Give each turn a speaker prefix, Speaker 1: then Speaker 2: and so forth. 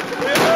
Speaker 1: five.